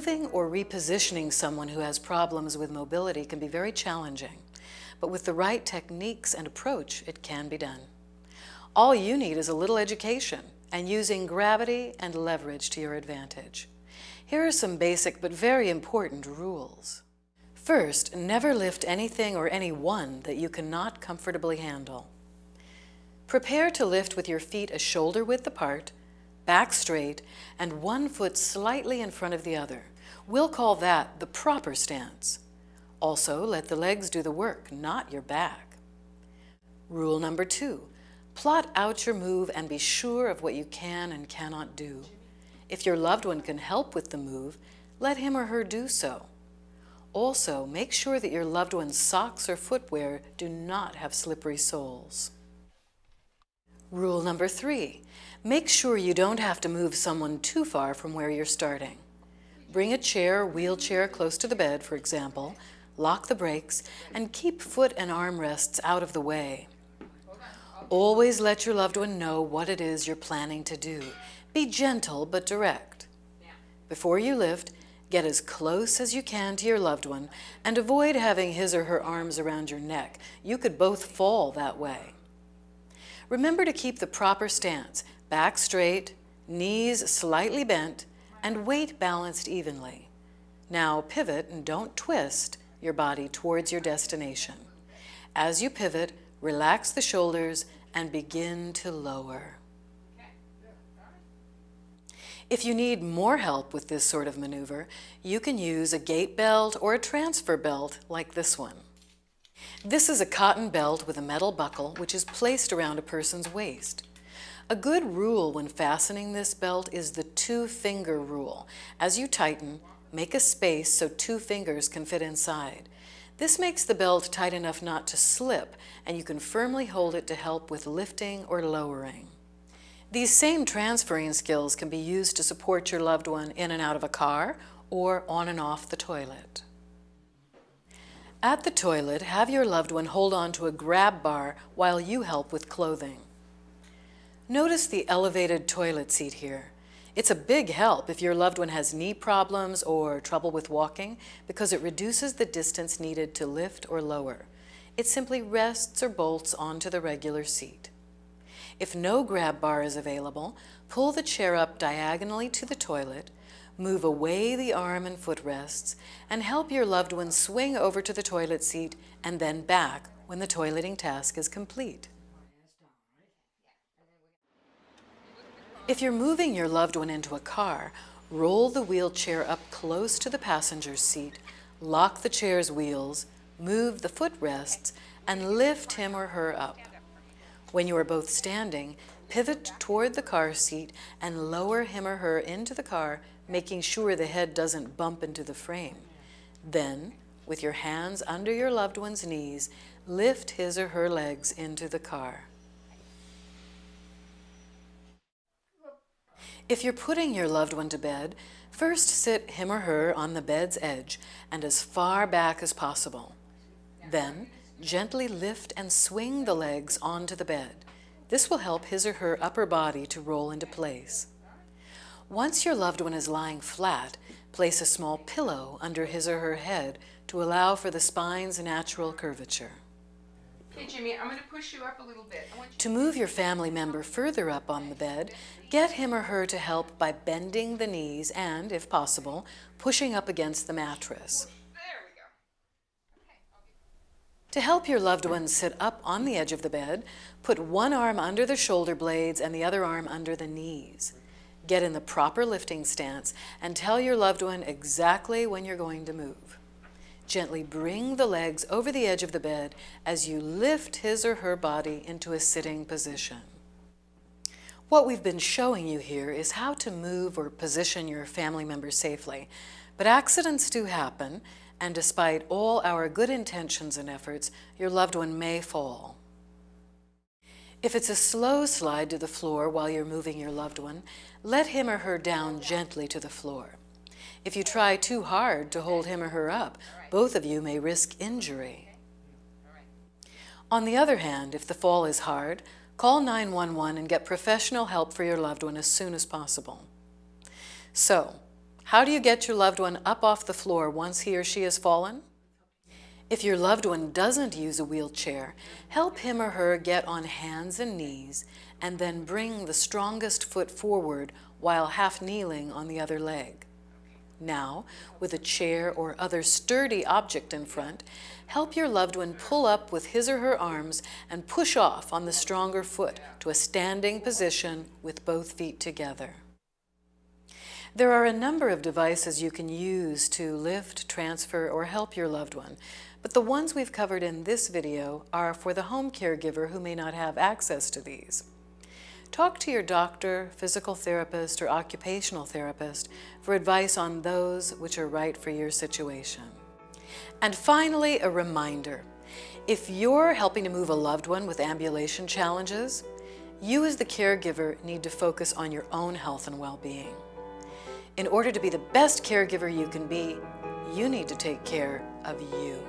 repositioning someone who has problems with mobility can be very challenging, but with the right techniques and approach, it can be done. All you need is a little education and using gravity and leverage to your advantage. Here are some basic but very important rules. First, never lift anything or anyone that you cannot comfortably handle. Prepare to lift with your feet a shoulder width apart, back straight, and one foot slightly in front of the other. We'll call that the proper stance. Also, let the legs do the work, not your back. Rule number two, plot out your move and be sure of what you can and cannot do. If your loved one can help with the move, let him or her do so. Also, make sure that your loved one's socks or footwear do not have slippery soles. Rule number three, make sure you don't have to move someone too far from where you're starting. Bring a chair or wheelchair close to the bed, for example, lock the brakes, and keep foot and arm rests out of the way. Always let your loved one know what it is you're planning to do. Be gentle but direct. Before you lift, get as close as you can to your loved one and avoid having his or her arms around your neck. You could both fall that way. Remember to keep the proper stance, back straight, knees slightly bent, and weight balanced evenly. Now pivot and don't twist your body towards your destination. As you pivot, relax the shoulders and begin to lower. If you need more help with this sort of maneuver, you can use a gait belt or a transfer belt like this one. This is a cotton belt with a metal buckle which is placed around a person's waist. A good rule when fastening this belt is the two-finger rule. As you tighten, make a space so two fingers can fit inside. This makes the belt tight enough not to slip, and you can firmly hold it to help with lifting or lowering. These same transferring skills can be used to support your loved one in and out of a car or on and off the toilet. At the toilet, have your loved one hold on to a grab bar while you help with clothing. Notice the elevated toilet seat here. It's a big help if your loved one has knee problems or trouble with walking because it reduces the distance needed to lift or lower. It simply rests or bolts onto the regular seat. If no grab bar is available, pull the chair up diagonally to the toilet, Move away the arm and foot rests and help your loved one swing over to the toilet seat and then back when the toileting task is complete. If you're moving your loved one into a car, roll the wheelchair up close to the passenger's seat, lock the chair's wheels, move the footrests, and lift him or her up. When you are both standing, pivot toward the car seat and lower him or her into the car making sure the head doesn't bump into the frame. Then, with your hands under your loved one's knees, lift his or her legs into the car. If you're putting your loved one to bed, first sit him or her on the bed's edge and as far back as possible. Then, gently lift and swing the legs onto the bed. This will help his or her upper body to roll into place. Once your loved one is lying flat, place a small pillow under his or her head to allow for the spine's natural curvature. Hey Jimmy, I'm going to push you up a little bit. To move your family member further up on the bed, get him or her to help by bending the knees and, if possible, pushing up against the mattress. To help your loved one sit up on the edge of the bed, put one arm under the shoulder blades and the other arm under the knees. Get in the proper lifting stance and tell your loved one exactly when you're going to move. Gently bring the legs over the edge of the bed as you lift his or her body into a sitting position. What we've been showing you here is how to move or position your family member safely, but accidents do happen, and despite all our good intentions and efforts, your loved one may fall. If it's a slow slide to the floor while you're moving your loved one, let him or her down gently to the floor. If you try too hard to hold him or her up, both of you may risk injury. On the other hand, if the fall is hard, call 911 and get professional help for your loved one as soon as possible. So, How do you get your loved one up off the floor once he or she has fallen? If your loved one doesn't use a wheelchair, help him or her get on hands and knees and then bring the strongest foot forward while half kneeling on the other leg. Now, with a chair or other sturdy object in front, help your loved one pull up with his or her arms and push off on the stronger foot to a standing position with both feet together. There are a number of devices you can use to lift, transfer, or help your loved one, but the ones we've covered in this video are for the home caregiver who may not have access to these. Talk to your doctor, physical therapist, or occupational therapist for advice on those which are right for your situation. And finally, a reminder. If you're helping to move a loved one with ambulation challenges, you as the caregiver need to focus on your own health and well-being. In order to be the best caregiver you can be, you need to take care of you.